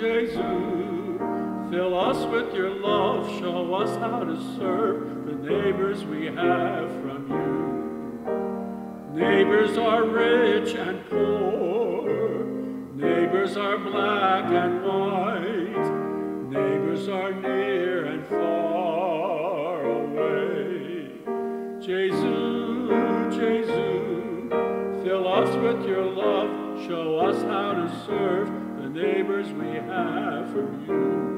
Jesu, fill us with your love, show us how to serve the neighbors we have from you. Neighbors are rich and poor, neighbors are black and white, neighbors are near and far away. Jesu, Jesu, fill us with your love, show us how to serve we have from you.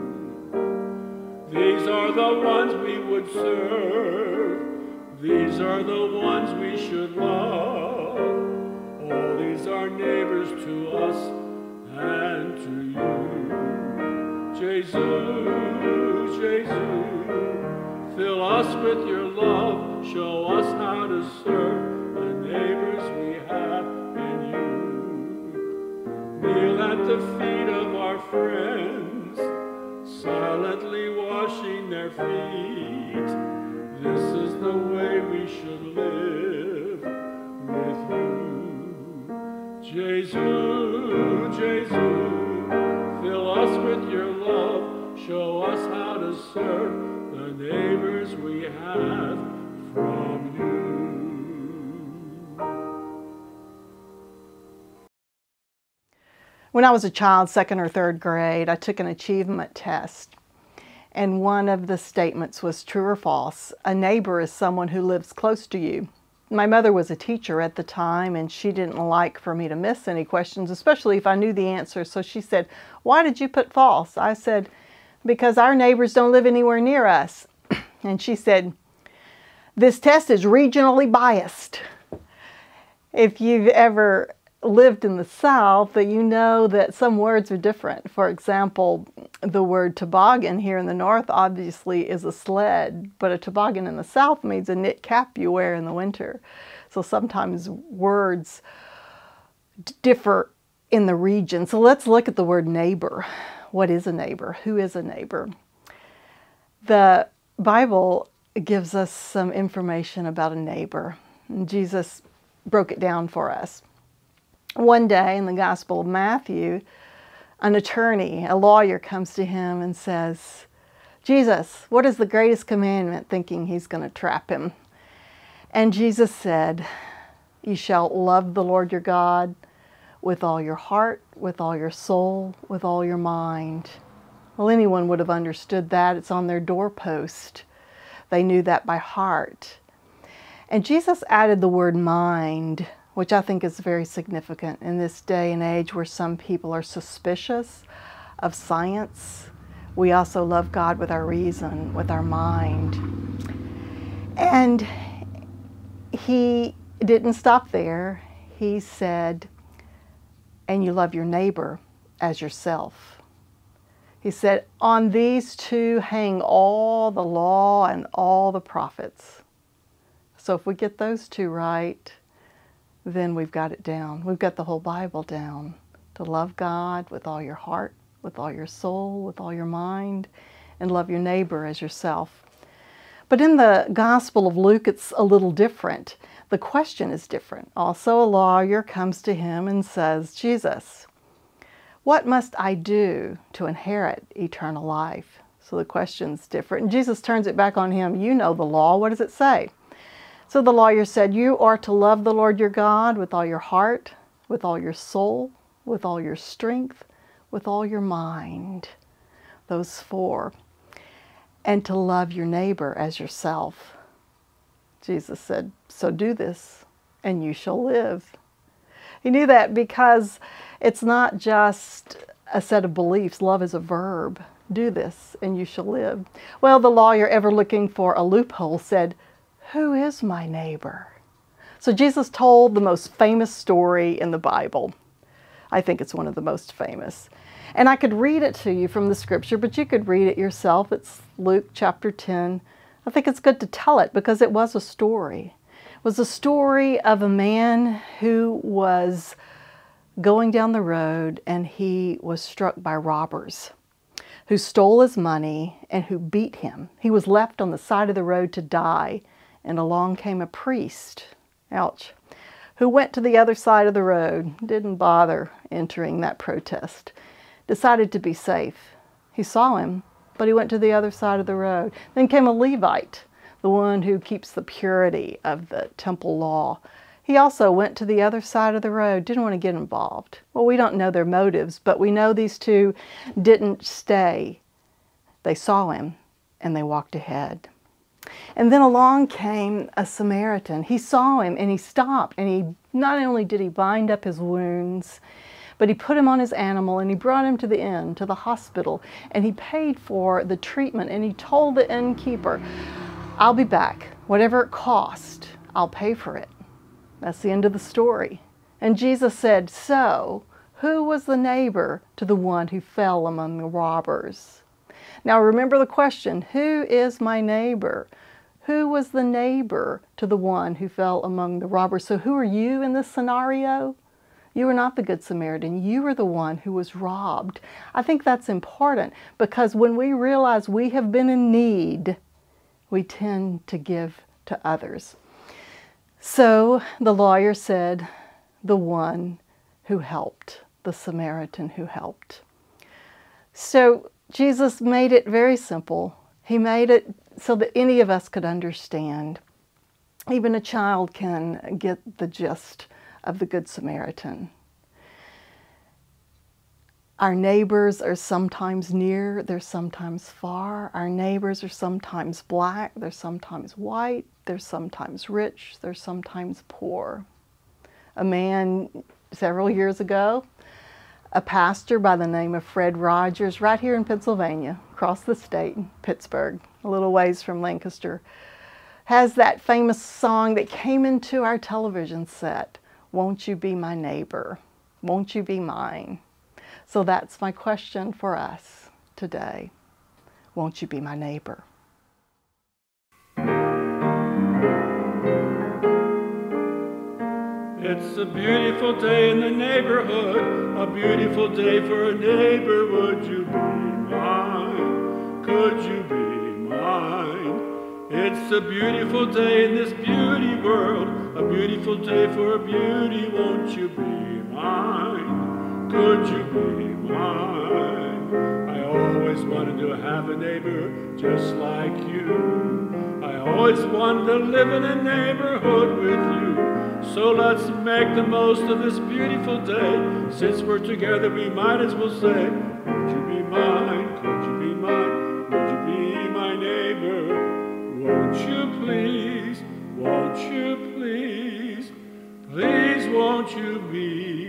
These are the ones we would serve. These are the ones we should love. All these are neighbors to us and to you. Jesu, Jesu, fill us with your love. Show us how to serve at the feet of our friends silently washing their feet. This is the way we should live with you. Jesu, Jesu, fill us with your love. Show us how to serve the neighbors we have from you. When I was a child, second or third grade, I took an achievement test. And one of the statements was true or false. A neighbor is someone who lives close to you. My mother was a teacher at the time and she didn't like for me to miss any questions, especially if I knew the answer. So she said, Why did you put false? I said, Because our neighbors don't live anywhere near us. And she said, This test is regionally biased. If you've ever lived in the South that you know that some words are different. For example, the word toboggan here in the North obviously is a sled, but a toboggan in the South means a knit cap you wear in the winter. So sometimes words differ in the region. So let's look at the word neighbor. What is a neighbor? Who is a neighbor? The Bible gives us some information about a neighbor. Jesus broke it down for us. One day in the Gospel of Matthew, an attorney, a lawyer, comes to him and says, Jesus, what is the greatest commandment? Thinking he's going to trap him. And Jesus said, You shall love the Lord your God with all your heart, with all your soul, with all your mind. Well, anyone would have understood that. It's on their doorpost. They knew that by heart. And Jesus added the word mind which I think is very significant in this day and age where some people are suspicious of science. We also love God with our reason, with our mind. And he didn't stop there. He said, and you love your neighbor as yourself. He said, on these two hang all the law and all the prophets. So if we get those two right, then we've got it down. We've got the whole Bible down. To love God with all your heart, with all your soul, with all your mind, and love your neighbor as yourself. But in the Gospel of Luke, it's a little different. The question is different. Also, a lawyer comes to him and says, Jesus, what must I do to inherit eternal life? So the question's different. And Jesus turns it back on him. You know the law. What does it say? So the lawyer said, You are to love the Lord your God with all your heart, with all your soul, with all your strength, with all your mind. Those four. And to love your neighbor as yourself. Jesus said, So do this, and you shall live. He knew that because it's not just a set of beliefs, love is a verb. Do this, and you shall live. Well, the lawyer, ever looking for a loophole, said, who is my neighbor? So Jesus told the most famous story in the Bible. I think it's one of the most famous. And I could read it to you from the scripture, but you could read it yourself. It's Luke chapter 10. I think it's good to tell it because it was a story. It was a story of a man who was going down the road and he was struck by robbers who stole his money and who beat him. He was left on the side of the road to die and along came a priest, ouch, who went to the other side of the road, didn't bother entering that protest. decided to be safe. He saw him, but he went to the other side of the road. Then came a Levite, the one who keeps the purity of the temple law. He also went to the other side of the road, didn't want to get involved. Well, we don't know their motives, but we know these two didn't stay. They saw him and they walked ahead. And then along came a Samaritan. He saw him and he stopped and he not only did he bind up his wounds, but he put him on his animal and he brought him to the inn, to the hospital, and he paid for the treatment and he told the innkeeper, I'll be back. Whatever it cost, I'll pay for it. That's the end of the story. And Jesus said, So, who was the neighbor to the one who fell among the robbers? Now remember the question Who is my neighbor? Who was the neighbor to the one who fell among the robbers? So, who are you in this scenario? You are not the Good Samaritan. You are the one who was robbed. I think that's important because when we realize we have been in need, we tend to give to others. So the lawyer said, the one who helped, the Samaritan who helped. So Jesus made it very simple. He made it so that any of us could understand. Even a child can get the gist of the Good Samaritan. Our neighbors are sometimes near, they're sometimes far. Our neighbors are sometimes black, they're sometimes white, they're sometimes rich, they're sometimes poor. A man several years ago, a pastor by the name of Fred Rogers, right here in Pennsylvania, across the state, Pittsburgh, a little ways from Lancaster, has that famous song that came into our television set, Won't You Be My Neighbor? Won't You Be Mine? So that's my question for us today. Won't you be my neighbor? It's a beautiful day in the neighborhood, a beautiful day for a neighbor. Would you be mine? Could you be mine? It's a beautiful day in this beautywood, a beautiful day for a beauty. Won't you be mine? could you be mine? I always wanted to have a neighbor just like you. I always wanted to live in a neighborhood with you. So let's make the most of this beautiful day. Since we're together, we might as well say, Would you be mine? Could you be mine? Would you be my neighbor? Won't you please? Won't you please? Please won't you be.